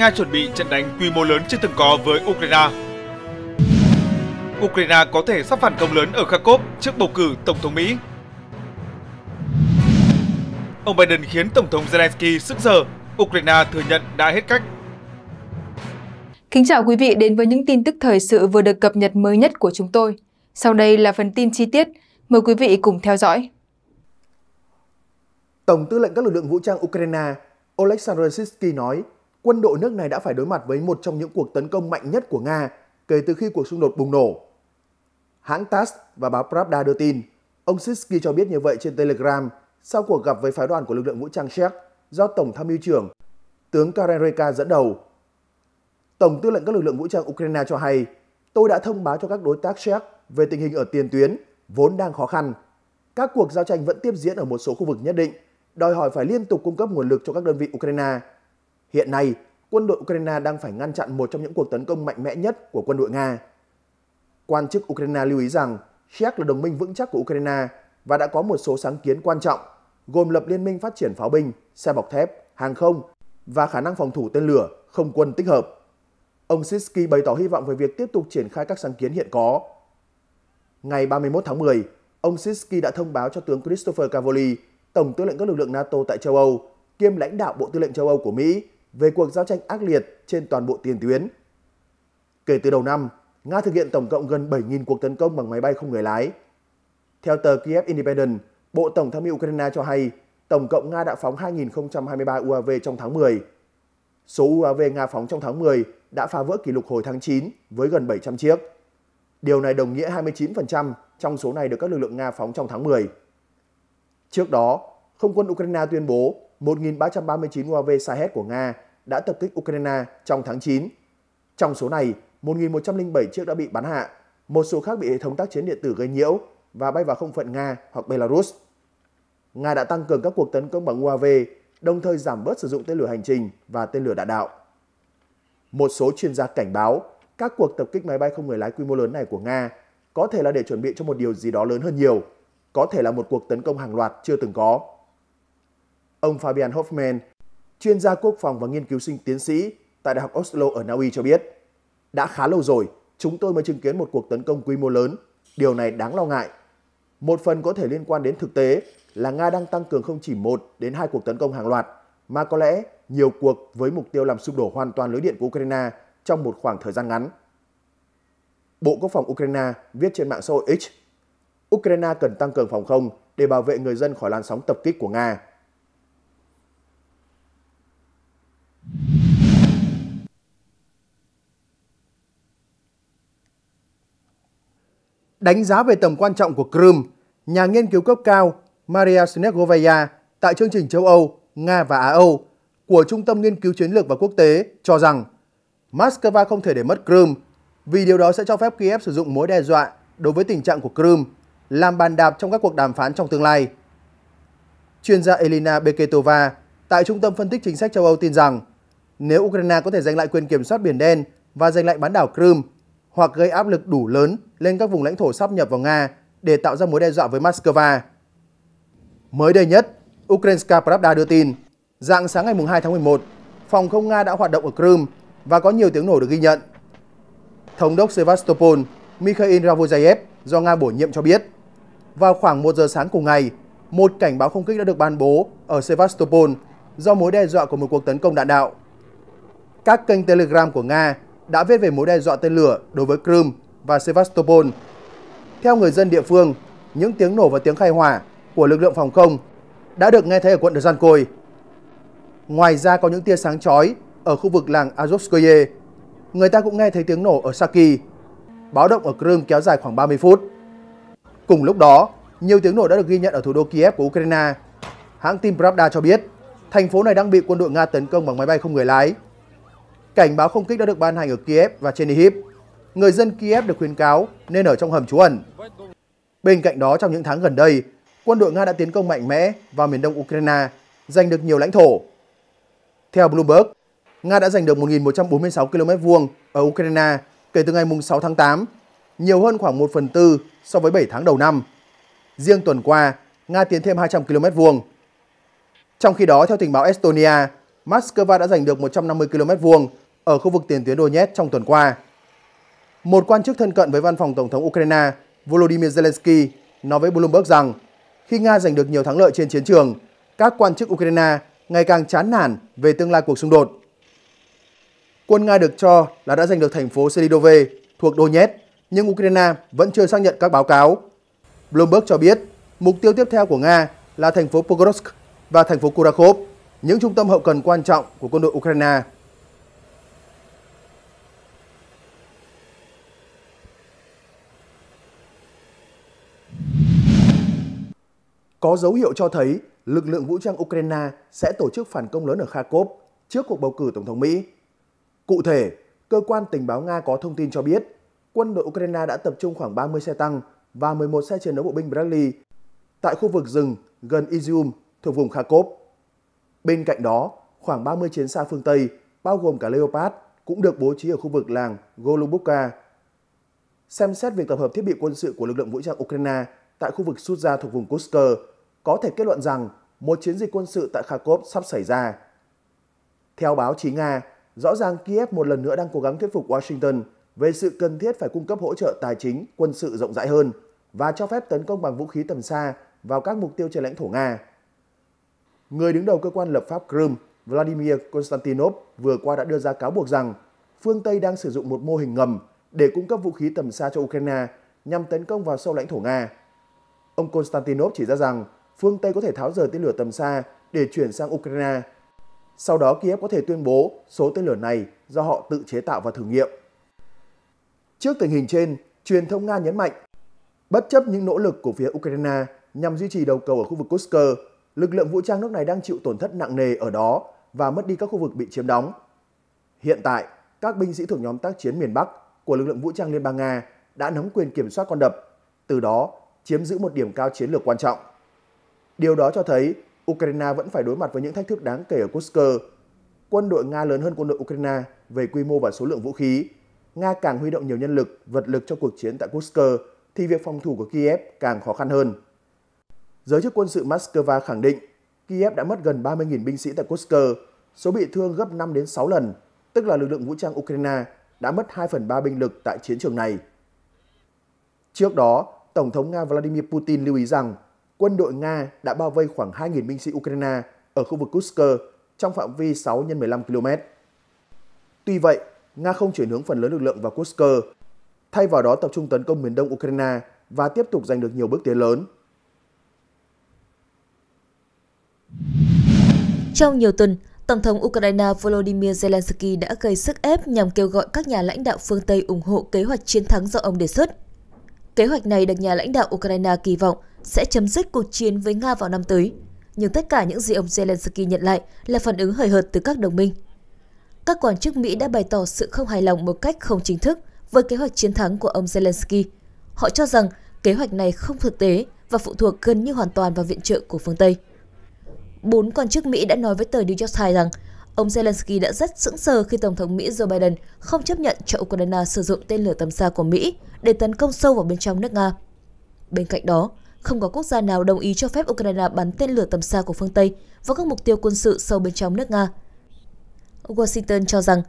Nga chuẩn bị trận đánh quy mô lớn chưa từng có với Ukraine. Ukraine có thể sắp phản công lớn ở Kharkov trước bầu cử Tổng thống Mỹ. Ông Biden khiến Tổng thống Zelensky sức sở, Ukraine thừa nhận đã hết cách. Kính chào quý vị đến với những tin tức thời sự vừa được cập nhật mới nhất của chúng tôi. Sau đây là phần tin chi tiết, mời quý vị cùng theo dõi. Tổng tư lệnh các lực lượng vũ trang Ukraine Oleksandr Sitsky nói quân đội nước này đã phải đối mặt với một trong những cuộc tấn công mạnh nhất của Nga kể từ khi cuộc xung đột bùng nổ. Hãng TASS và báo Pravda đưa tin, ông Sisky cho biết như vậy trên Telegram sau cuộc gặp với phái đoàn của lực lượng vũ trang Czech do Tổng tham mưu trưởng tướng Karen Reka dẫn đầu. Tổng tư lệnh các lực lượng vũ trang Ukraine cho hay, tôi đã thông báo cho các đối tác Czech về tình hình ở tiền tuyến vốn đang khó khăn. Các cuộc giao tranh vẫn tiếp diễn ở một số khu vực nhất định, đòi hỏi phải liên tục cung cấp nguồn lực cho các đơn vị Ukraine. Hiện nay, quân đội Ukraine đang phải ngăn chặn một trong những cuộc tấn công mạnh mẽ nhất của quân đội Nga. Quan chức Ukraine lưu ý rằng Czech là đồng minh vững chắc của Ukraine và đã có một số sáng kiến quan trọng gồm lập liên minh phát triển pháo binh, xe bọc thép, hàng không và khả năng phòng thủ tên lửa, không quân tích hợp. Ông Sisky bày tỏ hy vọng về việc tiếp tục triển khai các sáng kiến hiện có. Ngày 31 tháng 10, ông Sisky đã thông báo cho tướng Christopher Cavoli, Tổng tư lệnh các lực lượng NATO tại châu Âu, kiêm lãnh đạo Bộ Tư lệnh châu Âu của Mỹ về cuộc giao tranh ác liệt trên toàn bộ tiền tuyến. Kể từ đầu năm, Nga thực hiện tổng cộng gần 7.000 cuộc tấn công bằng máy bay không người lái. Theo tờ Kiev Independent, Bộ Tổng tham mưu Ukraine cho hay tổng cộng Nga đã phóng 2.023 UAV trong tháng 10. Số UAV Nga phóng trong tháng 10 đã phá vỡ kỷ lục hồi tháng 9 với gần 700 chiếc. Điều này đồng nghĩa 29% trong số này được các lực lượng Nga phóng trong tháng 10. Trước đó, không quân Ukraine tuyên bố 1.339 UAV Shahed của Nga đã tập kích Ukraine trong tháng 9. Trong số này, 1.107 chiếc đã bị bắn hạ, một số khác bị hệ thống tác chiến điện tử gây nhiễu và bay vào không phận Nga hoặc Belarus. Nga đã tăng cường các cuộc tấn công bằng UAV, đồng thời giảm bớt sử dụng tên lửa hành trình và tên lửa đạn đạo. Một số chuyên gia cảnh báo các cuộc tập kích máy bay không người lái quy mô lớn này của Nga có thể là để chuẩn bị cho một điều gì đó lớn hơn nhiều, có thể là một cuộc tấn công hàng loạt chưa từng có. Ông Fabian Hoffman, chuyên gia quốc phòng và nghiên cứu sinh tiến sĩ tại Đại học Oslo ở Na Uy cho biết, đã khá lâu rồi chúng tôi mới chứng kiến một cuộc tấn công quy mô lớn. Điều này đáng lo ngại. Một phần có thể liên quan đến thực tế là Nga đang tăng cường không chỉ một đến hai cuộc tấn công hàng loạt, mà có lẽ nhiều cuộc với mục tiêu làm sụp đổ hoàn toàn lưới điện của Ukraine trong một khoảng thời gian ngắn. Bộ Quốc phòng Ukraine viết trên mạng xã hội X, Ukraine cần tăng cường phòng không để bảo vệ người dân khỏi làn sóng tập kích của Nga. Đánh giá về tầm quan trọng của Crimea, nhà nghiên cứu cấp cao Maria Snegovaya tại chương trình châu Âu, Nga và Á Âu của Trung tâm Nghiên cứu Chiến lược và Quốc tế cho rằng Moscow không thể để mất Crimea vì điều đó sẽ cho phép Kiev sử dụng mối đe dọa đối với tình trạng của Crimea làm bàn đạp trong các cuộc đàm phán trong tương lai. Chuyên gia Elina Beketova tại Trung tâm Phân tích Chính sách châu Âu tin rằng nếu Ukraine có thể giành lại quyền kiểm soát Biển Đen và giành lại bán đảo Crimea hoặc gây áp lực đủ lớn lên các vùng lãnh thổ sắp nhập vào Nga để tạo ra mối đe dọa với Moscow. Mới đây nhất, Ukrainska Pravda đưa tin, dạng sáng ngày 2 tháng 11, phòng không Nga đã hoạt động ở Crimea và có nhiều tiếng nổ được ghi nhận. Thống đốc Sevastopol Mikhail Ravozayev do Nga bổ nhiệm cho biết, vào khoảng 1 giờ sáng cùng ngày, một cảnh báo không kích đã được ban bố ở Sevastopol do mối đe dọa của một cuộc tấn công đạn đạo. Các kênh Telegram của Nga đã viết về mối đe dọa tên lửa đối với Crimea và Sevastopol. Theo người dân địa phương, những tiếng nổ và tiếng khai hỏa của lực lượng phòng không đã được nghe thấy ở quận Dzhankoi. Ngoài ra có những tia sáng chói ở khu vực làng Azovskoye. Người ta cũng nghe thấy tiếng nổ ở Saki. Báo động ở Crimea kéo dài khoảng 30 phút. Cùng lúc đó, nhiều tiếng nổ đã được ghi nhận ở thủ đô Kiev của Ukraine. Hãng tin Pravda cho biết, thành phố này đang bị quân đội Nga tấn công bằng máy bay không người lái. Cảnh báo không kích đã được ban hành ở Kiev và Chernihiv. Người dân Kiev được khuyến cáo nên ở trong hầm trú ẩn. Bên cạnh đó, trong những tháng gần đây, quân đội Nga đã tiến công mạnh mẽ vào miền đông Ukraine, giành được nhiều lãnh thổ. Theo Bloomberg, Nga đã giành được 1.146 km vuông ở Ukraine kể từ ngày 6 tháng 8, nhiều hơn khoảng 1 phần tư so với 7 tháng đầu năm. Riêng tuần qua, Nga tiến thêm 200 km vuông. Trong khi đó, theo tình báo Estonia, Moscow đã giành được 150 km vuông ở khu vực tiền tuyến Donetsk trong tuần qua. Một quan chức thân cận với văn phòng Tổng thống Ukraine Volodymyr Zelensky nói với Bloomberg rằng khi Nga giành được nhiều thắng lợi trên chiến trường, các quan chức Ukraine ngày càng chán nản về tương lai cuộc xung đột. Quân Nga được cho là đã giành được thành phố Selidove thuộc Donetsk, nhưng Ukraine vẫn chưa xác nhận các báo cáo. Bloomberg cho biết mục tiêu tiếp theo của Nga là thành phố Pokrovsk và thành phố Kurakhov, những trung tâm hậu cần quan trọng của quân đội Ukraine. Có dấu hiệu cho thấy lực lượng vũ trang Ukraine sẽ tổ chức phản công lớn ở Kharkov trước cuộc bầu cử Tổng thống Mỹ. Cụ thể, cơ quan tình báo Nga có thông tin cho biết quân đội Ukraine đã tập trung khoảng 30 xe tăng và 11 xe chiến đấu bộ binh Bradley tại khu vực rừng gần Izium thuộc vùng Kharkov. Bên cạnh đó, khoảng 30 chiến xa phương Tây, bao gồm cả Leopard, cũng được bố trí ở khu vực làng Golubovka. Xem xét việc tập hợp thiết bị quân sự của lực lượng vũ trang Ukraine tại khu vực Sudza thuộc vùng Kursk, có thể kết luận rằng một chiến dịch quân sự tại Kharkov sắp xảy ra. Theo báo chí Nga, rõ ràng Kiev một lần nữa đang cố gắng thuyết phục Washington về sự cần thiết phải cung cấp hỗ trợ tài chính, quân sự rộng rãi hơn và cho phép tấn công bằng vũ khí tầm xa vào các mục tiêu trên lãnh thổ Nga. Người đứng đầu cơ quan lập pháp Crimea, Vladimir Konstantinov vừa qua đã đưa ra cáo buộc rằng phương Tây đang sử dụng một mô hình ngầm để cung cấp vũ khí tầm xa cho Ukraine nhằm tấn công vào sâu lãnh thổ Nga. Ông Konstantinov chỉ ra rằng phương Tây có thể tháo rời tên lửa tầm xa để chuyển sang Ukraine. Sau đó Kiev có thể tuyên bố số tên lửa này do họ tự chế tạo và thử nghiệm. Trước tình hình trên, truyền thông Nga nhấn mạnh, bất chấp những nỗ lực của phía Ukraine nhằm duy trì đầu cầu ở khu vực Kursk, lực lượng vũ trang nước này đang chịu tổn thất nặng nề ở đó và mất đi các khu vực bị chiếm đóng. Hiện tại, các binh sĩ thuộc nhóm tác chiến miền Bắc của lực lượng vũ trang Liên bang Nga đã nắm quyền kiểm soát con đập, từ đó chiếm giữ một điểm cao chiến lược quan trọng. Điều đó cho thấy Ukraine vẫn phải đối mặt với những thách thức đáng kể ở Kursk. Quân đội Nga lớn hơn quân đội Ukraine về quy mô và số lượng vũ khí. Nga càng huy động nhiều nhân lực, vật lực cho cuộc chiến tại Kursk thì việc phòng thủ của Kiev càng khó khăn hơn. Giới chức quân sự Moscow khẳng định Kiev đã mất gần 30.000 binh sĩ tại Kursk, số bị thương gấp 5 đến 6 lần, tức là lực lượng vũ trang Ukraine đã mất 2 phần 3 binh lực tại chiến trường này. Trước đó, Tổng thống Nga Vladimir Putin lưu ý rằng quân đội Nga đã bao vây khoảng 2.000 binh sĩ Ukraine ở khu vực Kursk trong phạm vi 6 x 15 km. Tuy vậy, Nga không chuyển hướng phần lớn lực lượng vào Kursk, thay vào đó tập trung tấn công miền đông Ukraine và tiếp tục giành được nhiều bước tiến lớn. Trong nhiều tuần, Tổng thống Ukraine Volodymyr Zelensky đã gây sức ép nhằm kêu gọi các nhà lãnh đạo phương Tây ủng hộ kế hoạch chiến thắng do ông đề xuất. Kế hoạch này được nhà lãnh đạo Ukraine kỳ vọng sẽ chấm dứt cuộc chiến với Nga vào năm tới. Nhưng tất cả những gì ông Zelensky nhận lại là phản ứng hời hợt từ các đồng minh. Các quan chức Mỹ đã bày tỏ sự không hài lòng một cách không chính thức với kế hoạch chiến thắng của ông Zelensky. Họ cho rằng kế hoạch này không thực tế và phụ thuộc gần như hoàn toàn vào viện trợ của phương Tây. Bốn quan chức Mỹ đã nói với tờ New York Times rằng ông Zelensky đã rất sững sờ khi Tổng thống Mỹ Joe Biden không chấp nhận cho Ukraine sử dụng tên lửa tầm xa của Mỹ để tấn công sâu vào bên trong nước Nga. Bên cạnh đó, không có quốc gia nào đồng ý cho phép Ukraine bắn tên lửa tầm xa của phương Tây vào các mục tiêu quân sự sâu bên trong nước Nga. Washington cho rằng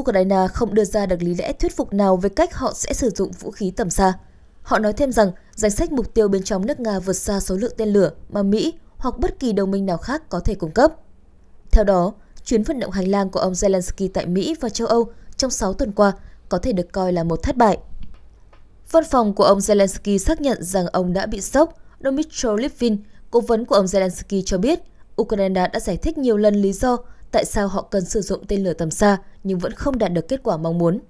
Ukraine không đưa ra được lý lẽ thuyết phục nào về cách họ sẽ sử dụng vũ khí tầm xa. Họ nói thêm rằng danh sách mục tiêu bên trong nước Nga vượt xa số lượng tên lửa mà Mỹ hoặc bất kỳ đồng minh nào khác có thể cung cấp. Theo đó, chuyến vận động hành lang của ông Zelensky tại Mỹ và châu Âu trong 6 tuần qua có thể được coi là một thất bại. Văn phòng của ông Zelensky xác nhận rằng ông đã bị sốc. Dmitry Litvin, cố vấn của ông Zelensky cho biết Ukraine đã giải thích nhiều lần lý do tại sao họ cần sử dụng tên lửa tầm xa nhưng vẫn không đạt được kết quả mong muốn.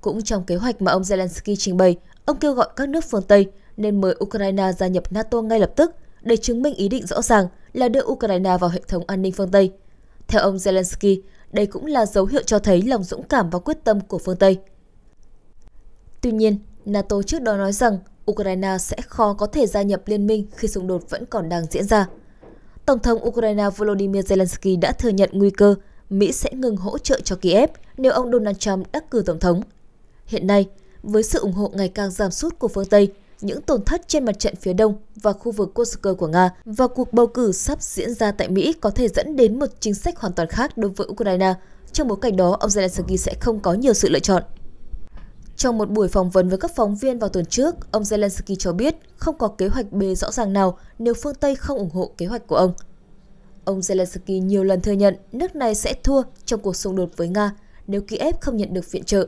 Cũng trong kế hoạch mà ông Zelensky trình bày, ông kêu gọi các nước phương Tây nên mời Ukraine gia nhập NATO ngay lập tức để chứng minh ý định rõ ràng là đưa Ukraine vào hệ thống an ninh phương Tây. Theo ông Zelensky, đây cũng là dấu hiệu cho thấy lòng dũng cảm và quyết tâm của phương Tây. Tuy nhiên, NATO trước đó nói rằng Ukraine sẽ khó có thể gia nhập liên minh khi xung đột vẫn còn đang diễn ra. Tổng thống Ukraine Volodymyr Zelensky đã thừa nhận nguy cơ Mỹ sẽ ngừng hỗ trợ cho Kiev nếu ông Donald Trump đắc cử tổng thống. Hiện nay, với sự ủng hộ ngày càng giảm sút của phương Tây, những tổn thất trên mặt trận phía đông và khu vực Kursk của Nga và cuộc bầu cử sắp diễn ra tại Mỹ có thể dẫn đến một chính sách hoàn toàn khác đối với Ukraine. Trong bối cảnh đó, ông Zelensky sẽ không có nhiều sự lựa chọn. Trong một buổi phỏng vấn với các phóng viên vào tuần trước, ông Zelensky cho biết không có kế hoạch B rõ ràng nào nếu phương Tây không ủng hộ kế hoạch của ông. Ông Zelensky nhiều lần thừa nhận nước này sẽ thua trong cuộc xung đột với Nga nếu Kiev không nhận được viện trợ.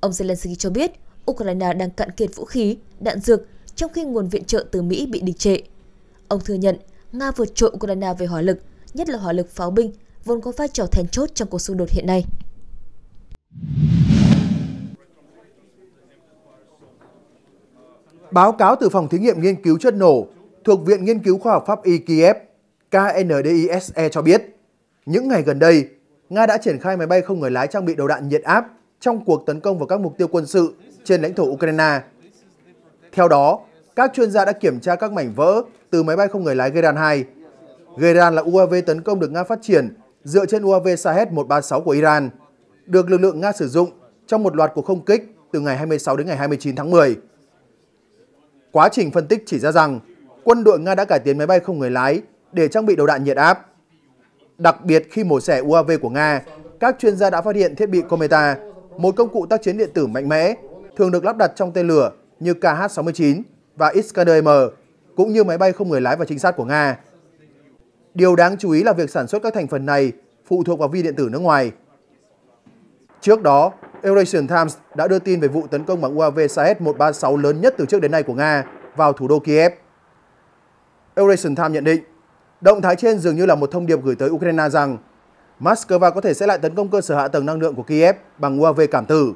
Ông Zelensky cho biết Ukraine đang cạn kiệt vũ khí, đạn dược trong khi nguồn viện trợ từ Mỹ bị đình trệ. Ông thừa nhận Nga vượt trội Ukraine về hỏa lực, nhất là hỏa lực pháo binh, vốn có vai trò then chốt trong cuộc xung đột hiện nay. Báo cáo từ Phòng Thí nghiệm Nghiên cứu chất nổ thuộc Viện Nghiên cứu Khoa học Pháp y Kiev KNDISE cho biết, những ngày gần đây, Nga đã triển khai máy bay không người lái trang bị đầu đạn nhiệt áp trong cuộc tấn công vào các mục tiêu quân sự trên lãnh thổ Ukraine. Theo đó, các chuyên gia đã kiểm tra các mảnh vỡ từ máy bay không người lái Geran 2. Geran là UAV tấn công được Nga phát triển dựa trên UAV Shahed 136 của Iran, được lực lượng Nga sử dụng trong một loạt cuộc không kích từ ngày 26 đến ngày 29 tháng 10. Quá trình phân tích chỉ ra rằng quân đội Nga đã cải tiến máy bay không người lái để trang bị đầu đạn nhiệt áp. Đặc biệt khi mổ xẻ UAV của Nga, các chuyên gia đã phát hiện thiết bị Cometa, một công cụ tác chiến điện tử mạnh mẽ, thường được lắp đặt trong tên lửa như KH-69 và Iskander-M, cũng như máy bay không người lái và trinh sát của Nga. Điều đáng chú ý là việc sản xuất các thành phần này phụ thuộc vào vi điện tử nước ngoài. Trước đó, Eurasian Times đã đưa tin về vụ tấn công bằng UAV Shahed-136 lớn nhất từ trước đến nay của Nga vào thủ đô Kiev. Eurasian Times nhận định, động thái trên dường như là một thông điệp gửi tới Ukraine rằng Moscow có thể sẽ lại tấn công cơ sở hạ tầng năng lượng của Kiev bằng UAV cảm tử.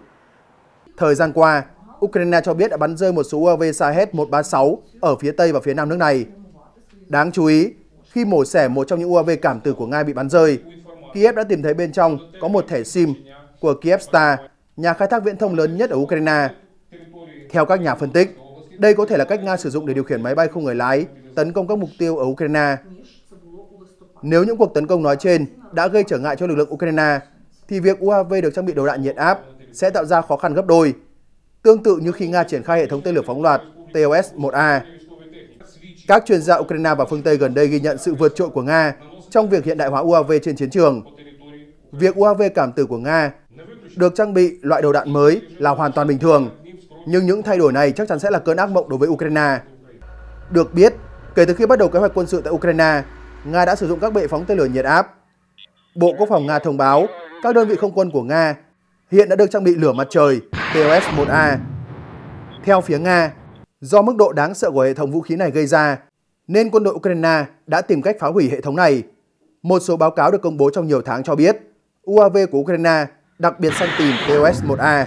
Thời gian qua, Ukraine cho biết đã bắn rơi một số UAV Shahed-136 ở phía tây và phía nam nước này. Đáng chú ý, khi mổ xẻ một trong những UAV cảm tử của Nga bị bắn rơi, Kiev đã tìm thấy bên trong có một thẻ SIM của Kyivstar, nhà khai thác viễn thông lớn nhất ở Ukraine. Theo các nhà phân tích, đây có thể là cách Nga sử dụng để điều khiển máy bay không người lái tấn công các mục tiêu ở Ukraine. Nếu những cuộc tấn công nói trên đã gây trở ngại cho lực lượng Ukraine, thì việc UAV được trang bị đầu đạn nhiệt áp sẽ tạo ra khó khăn gấp đôi, tương tự như khi Nga triển khai hệ thống tên lửa phóng loạt TOS-1A. Các chuyên gia Ukraine và phương Tây gần đây ghi nhận sự vượt trội của Nga trong việc hiện đại hóa UAV trên chiến trường. Việc UAV cảm tử của Nga được trang bị loại đầu đạn mới là hoàn toàn bình thường, nhưng những thay đổi này chắc chắn sẽ là cơn ác mộng đối với Ukraine. Được biết, kể từ khi bắt đầu kế hoạch quân sự tại Ukraine, Nga đã sử dụng các bệ phóng tên lửa nhiệt áp. Bộ Quốc phòng Nga thông báo các đơn vị không quân của Nga hiện đã được trang bị lửa mặt trời TOS-1A. Theo phía Nga, do mức độ đáng sợ của hệ thống vũ khí này gây ra, nên quân đội Ukraine đã tìm cách phá hủy hệ thống này. Một số báo cáo được công bố trong nhiều tháng cho biết, UAV của Ukraine đặc biệt săn tìm TOS-1A